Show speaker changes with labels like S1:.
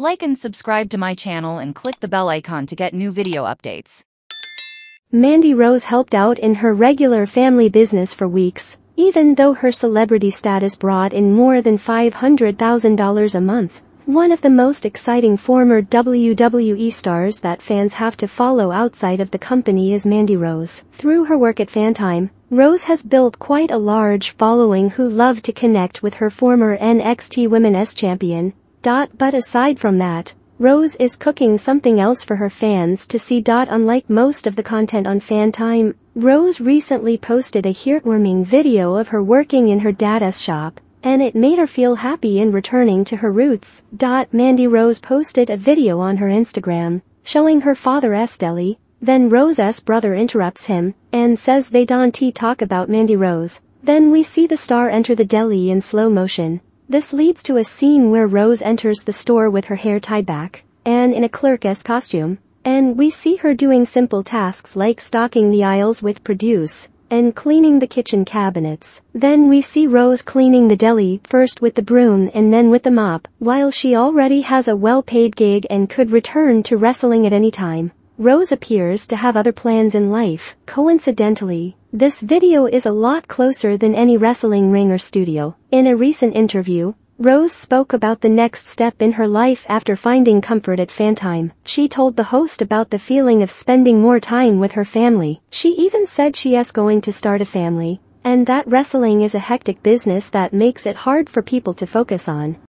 S1: Like and subscribe to my channel and click the bell icon to get new video updates.
S2: Mandy Rose helped out in her regular family business for weeks, even though her celebrity status brought in more than $500,000 a month. One of the most exciting former WWE stars that fans have to follow outside of the company is Mandy Rose. Through her work at Fantime, Rose has built quite a large following who love to connect with her former NXT Women's Champion, but aside from that, Rose is cooking something else for her fans to see. Unlike most of the content on Fantime, Rose recently posted a heartwarming video of her working in her dada's shop, and it made her feel happy in returning to her roots. Mandy Rose posted a video on her Instagram, showing her father's deli, then Rose's brother interrupts him, and says they don't talk about Mandy Rose. Then we see the star enter the deli in slow motion, this leads to a scene where Rose enters the store with her hair tied back, and in a clerk's costume, and we see her doing simple tasks like stocking the aisles with produce, and cleaning the kitchen cabinets. Then we see Rose cleaning the deli, first with the broom and then with the mop, while she already has a well-paid gig and could return to wrestling at any time. Rose appears to have other plans in life. Coincidentally, this video is a lot closer than any wrestling ring or studio. In a recent interview, Rose spoke about the next step in her life after finding comfort at Fantime. She told the host about the feeling of spending more time with her family. She even said she is going to start a family, and that wrestling is a hectic business that makes it hard for people to focus on.